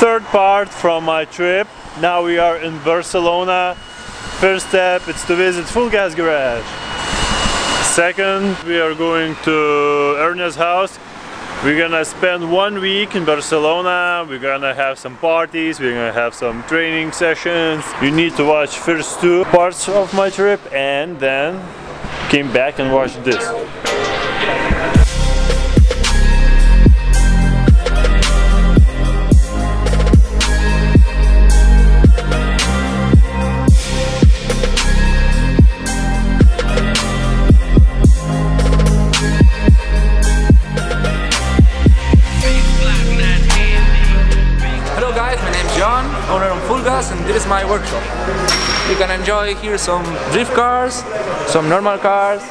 Third part from my trip. Now we are in Barcelona. First step it's to visit Full Gas Garage. Second, we are going to Ernest's house. We're gonna spend one week in Barcelona. We're gonna have some parties. We're gonna have some training sessions. You need to watch first two parts of my trip and then came back and watch this. My workshop. You can enjoy here some drift cars, some normal cars,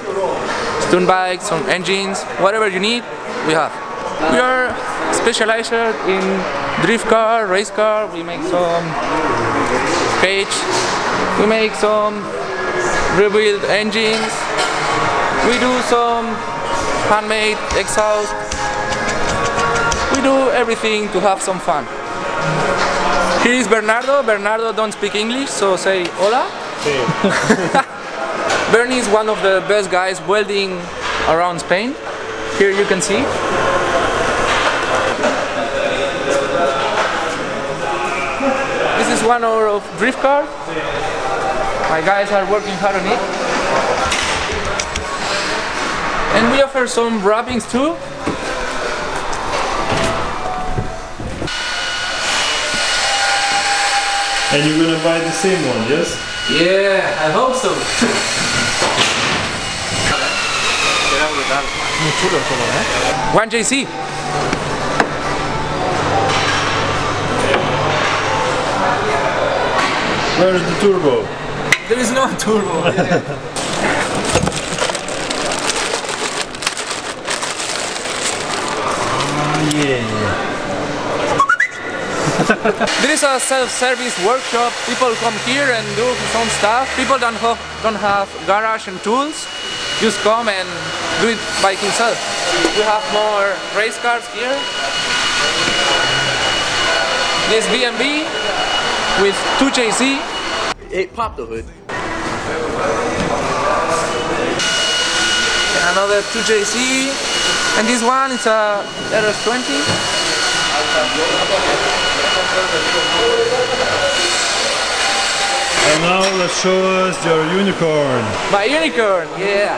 stunt bikes, some engines, whatever you need, we have. We are specialized in drift car, race car, we make some cage, we make some rebuild engines, we do some handmade exhaust, we do everything to have some fun. Here is Bernardo. Bernardo don't speak English, so say hola. Bernie is one of the best guys welding around Spain. Here you can see. This is one hour of drift car. My guys are working hard on it. And we offer some wrappings too. And you're gonna buy the same one, yes? Yeah, I hope so. One JZ. Where's the turbo? There is no turbo. Ah, yeah. There is a self-service workshop. People come here and do some stuff. People don't have don't have garage and tools. Just come and do it by himself. We have more race cars here. This BMW with 2JZ. It popped the hood. and another 2JZ. And this one is a RS20. And now let's show us your unicorn. My unicorn, yeah.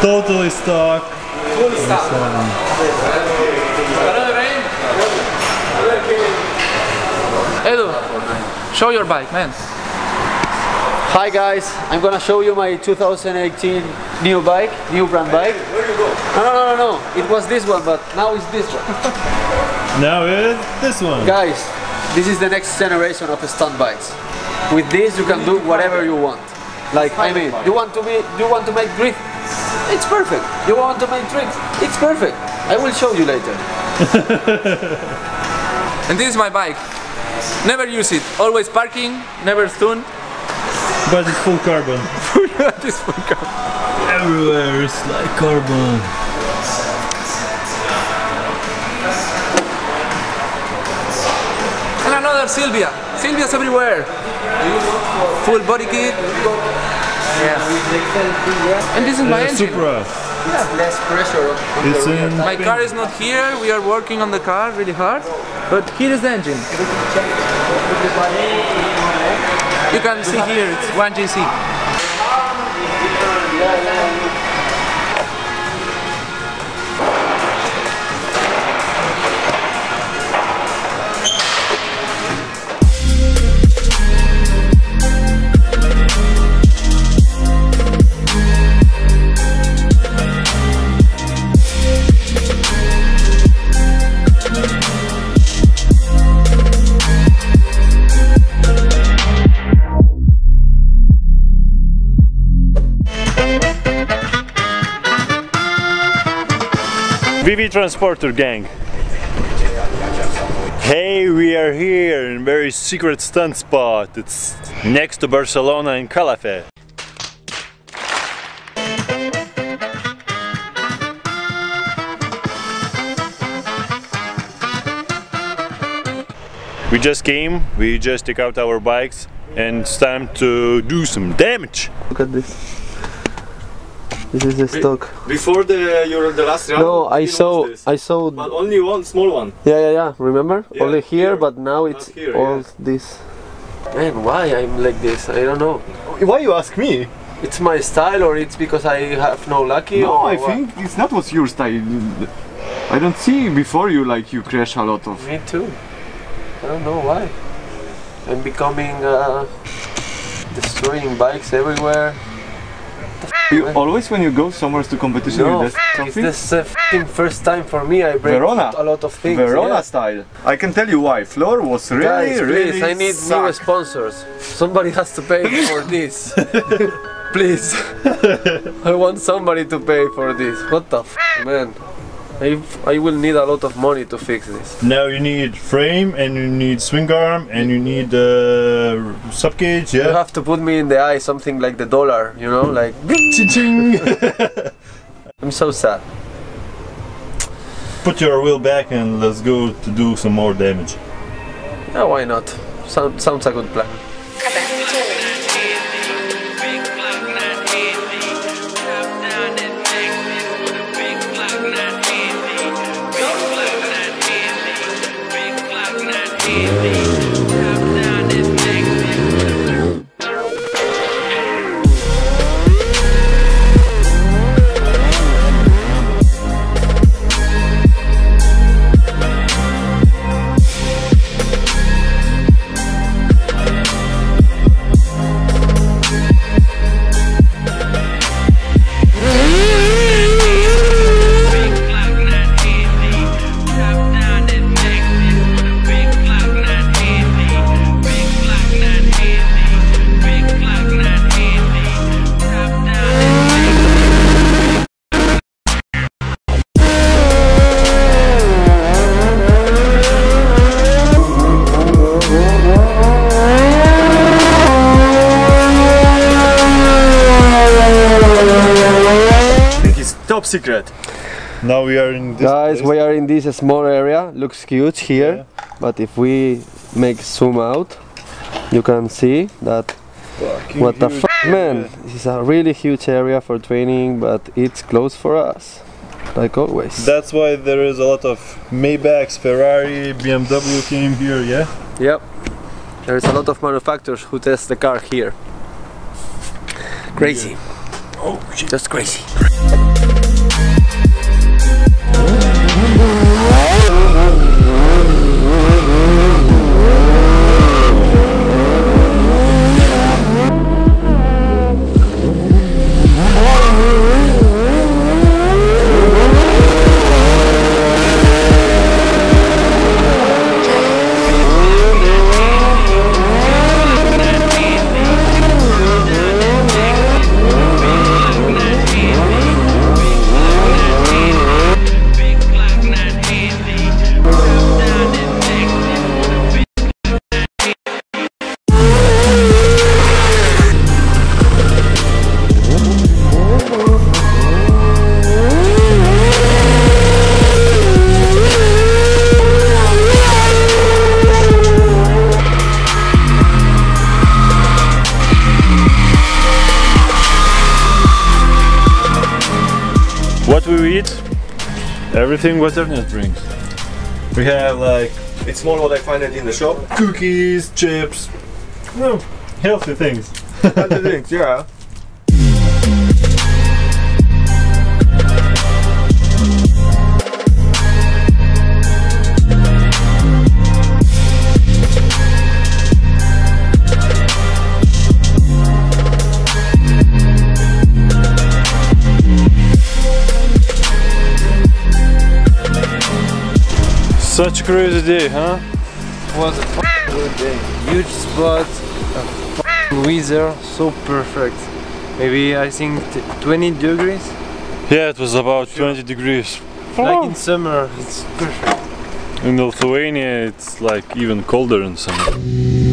Totally stuck. Full stop. Edu, show your bike, man. Hi guys, I'm gonna show you my 2018 new bike, new brand bike. Where do you go? No, no, no, no, no. It was this one, but now it's this one. Now it's this one. guys, this is the next generation of stunt bikes. With this, you can do whatever you want. Like, I mean, you want to be, you want to make drift? It's perfect. You want to make tricks? It's perfect. I will show you later. And this is my bike. Never use it. Always parking, never stun. But it's full carbon. this full car. Everywhere is like carbon. And another Silvia. Silvia's everywhere. Full body kit. Yeah. And this is my Uh, engine. Supra. Yeah. Less pressure. It's in. My car is not here. We are working on the car really hard. But here is the engine. You can see here it's 1JZ. TV Transporter gang. Hey, we are here in very secret stunt spot. It's next to Barcelona in Calafé. We just came, we just took out our bikes and it's time to do some damage. Look at this. This is the stock. Before the your the last round. No, I saw, this. I saw. But only one small one. Yeah, yeah, yeah. Remember? Yeah, Only here, here, but now it's here, all yeah. this. Man, why I'm like this? I don't know. Why you ask me? It's my style, or it's because I have no lucky. No, or I what? think it's not what's your style. I don't see before you like you crash a lot of. Me too. I don't know why. I'm becoming uh, destroying bikes everywhere. You always when you go somewhere to competition, No, you f- do it's something. this uh, first time for me. I break Verona. a lot of things. Verona yeah. style. I can tell you why. Floor was really, Guys, really. please, I need new sponsors. Somebody has to pay for this. please. I want somebody to pay for this. What the f man? I, I will need a lot of money to fix this. Now you need frame and you need swing arm and you need uh, sub cage, Yeah. You have to put me in the eye something like the dollar, you know, like. I'm so sad. Put your wheel back and let's go to do some more damage. Yeah, why not? Sound, sounds a good plan. Secret. Now we are in this Guys, place. we are in this small area. Looks huge here, but if we make zoom out, you can see that. what the fuck, man? This is a really huge area for training, but it's closed for us, like always. That's why there is a lot of Maybachs, Ferrari, BMW came here, yeah? Yep. There's a lot of manufacturers who test the car here. Crazy. Oh, just crazy. Everything what Ernest brings. We have like It's more what I find it in the shop. cookies, chips, no, healthy things. Healthy drinks, yeah. Such a crazy day, huh? It was a good day. Huge spot, a weather, so perfect. Maybe I think t- 20 degrees. Yeah, it was about 20 degrees. Like in summer, it's perfect. In Lithuania, it's like even colder in summer.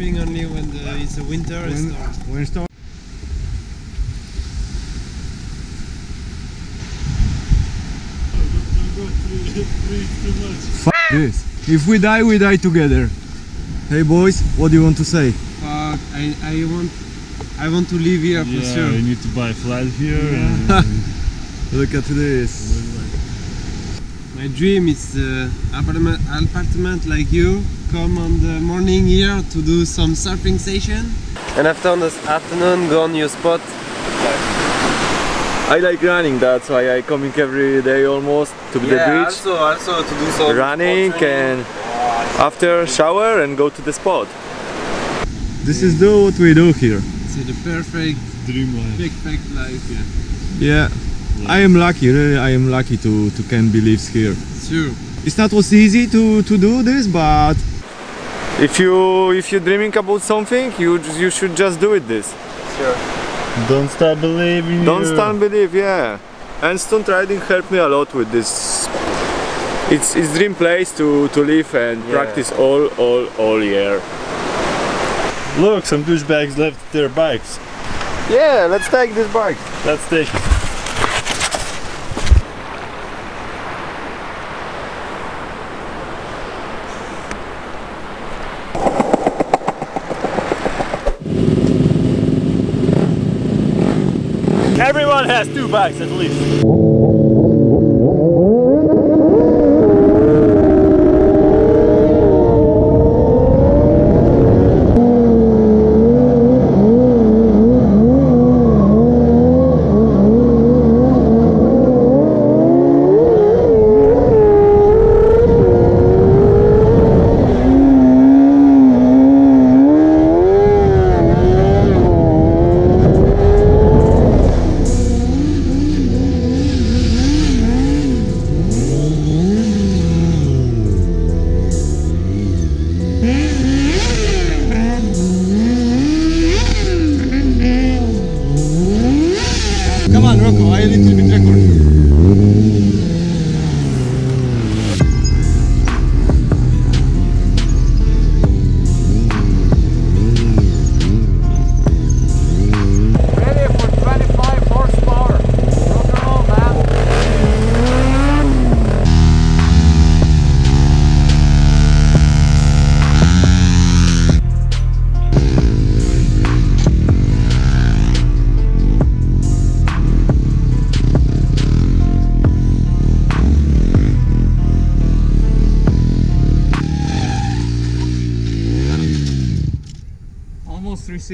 Surfing only when the, it's a winter and stuff. When start F this. If we die, we die together. Hey boys, what do you want to say? Fuck, I, I want I want to live here for Yeah, sure. you need to buy a flat here. And Look at this. My dream is uh, apartment, apartment like you, come on the morning here to do some surfing session. And after this afternoon go on your spot. I like running, that's why I coming every day almost to the beach. also also to do some running and after shower and go to the spot. This is do what we do here. It's the perfect dream life. perfect life yeah. Yeah. I am lucky, really I am lucky to, to can believe here. Sure. It's not was easy to, to do this, but if you if you're dreaming about something, you you should just do it this. Sure. Don't stop believing. Don't you. stand believe, yeah. And stunt riding helped me a lot with this. It's it's dream place to to live and practice all all all year. Look, some douchebags left their bikes. Yeah, let's take this bike. Let's take bikes at least.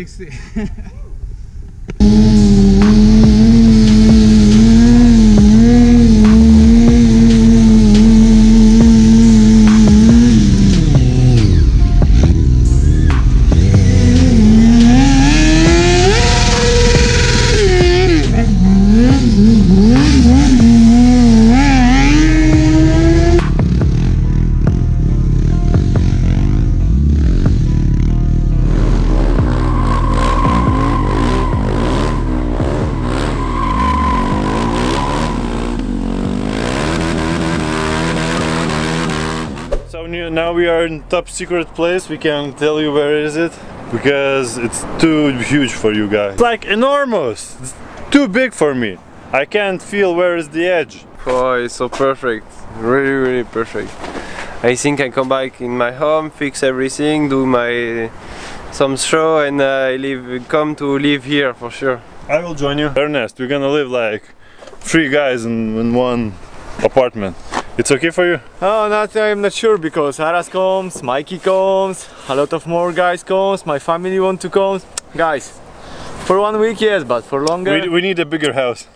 Almost top secret place. We can tell you where is it because it's too huge for you guys. It's like enormous. It's too big for me. I can't feel where is the edge. Oh, it's so perfect. Really, really perfect. I think I come back in my home, fix everything, do my some show, and I live, come to live here for sure. I will join you. Ernest, we're gonna live like three guys in, in one apartment. It's okay for you? Oh, not, I'm not sure because Aras comes, Mikey comes, a lot of more guys comes, my family want to come. Guys, for one week yes, but for longer. We, we need a bigger house.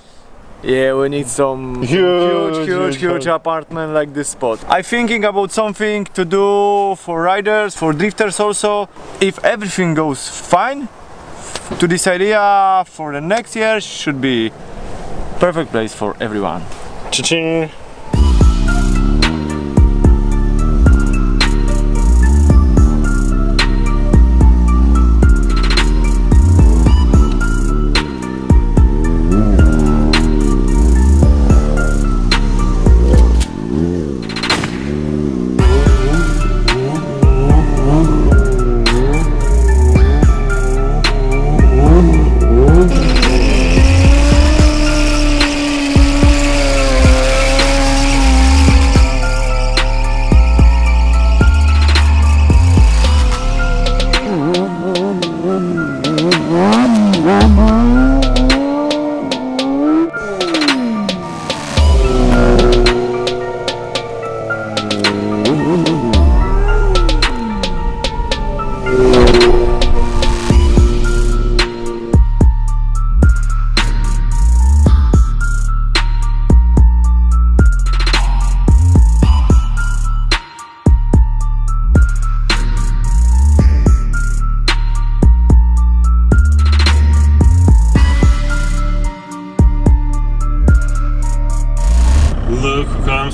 Yeah, we need some Huge, huge, huge, huge huge, apartment like this spot. I'm thinking about something to do for riders, for drifters also. If everything goes fine, to this idea for the next year should be perfect place for everyone. Cha-ching.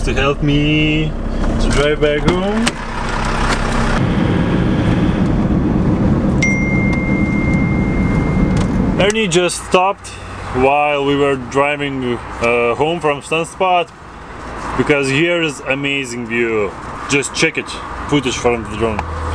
To help me to drive back home. Ernie just stopped while we were driving uh, home from Sunspot because here is amazing view. Just check it, footage from the drone.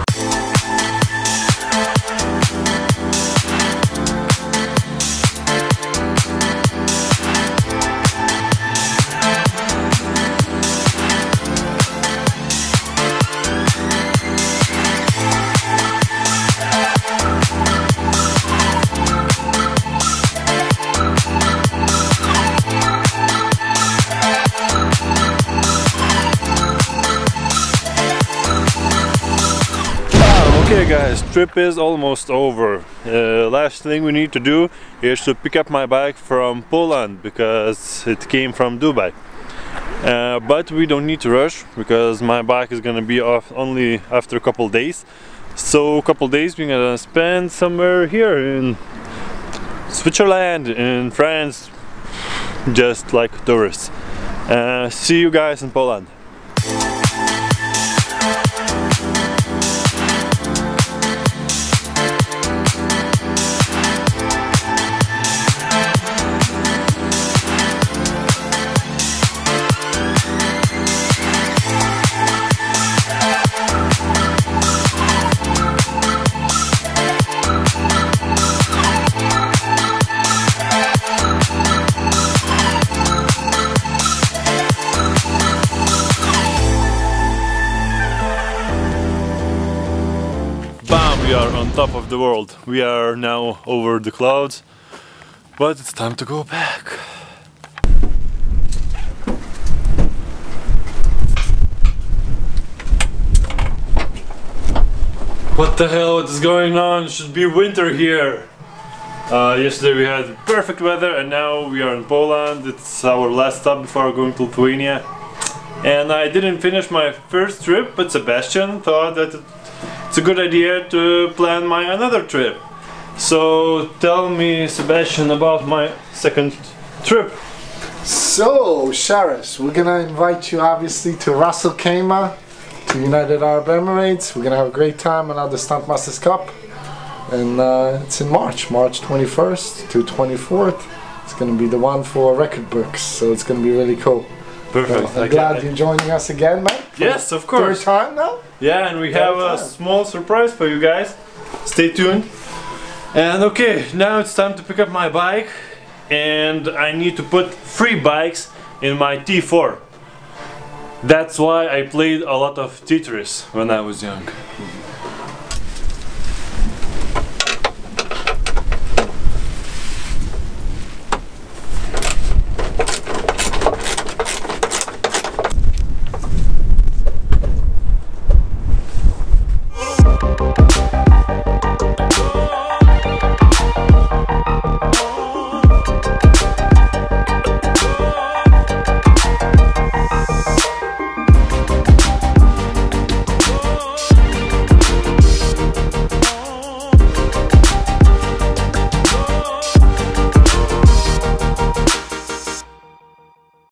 Trip is almost over. Uh, last thing we need to do is to pick up my bike from Poland because it came from Dubai. Uh, but we don't need to rush because my bike is gonna be off only after a couple days. So a couple days we're gonna spend somewhere here in Switzerland, in France, just like tourists. Uh, see you guys in Poland. We are on top of the world. We are now over the clouds, but it's time to go back. What the hell is going on? It should be winter here. Uh, yesterday we had perfect weather and now we are in Poland. It's our last stop before going to Lithuania. And I didn't finish my first trip, but Sebastian thought that it's a good idea to plan my another trip. So tell me, Sebastian, about my second trip. So, Sharas, we're gonna invite you obviously to Ras Al Khaimah, to United Arab Emirates. We're gonna have a great time on the Stunt Masters Cup, and uh, it's in March, March 21st to 24th. It's gonna be the one for record books, so it's gonna be really cool. Perfect. I'm I glad you're joining us again, man. Yes, of Third course. time now. Yeah, and we have a time. small surprise for you guys. Stay tuned. And okay, now it's time to pick up my bike, and I need to put three bikes in my T4. That's why I played a lot of Tetris when I was young.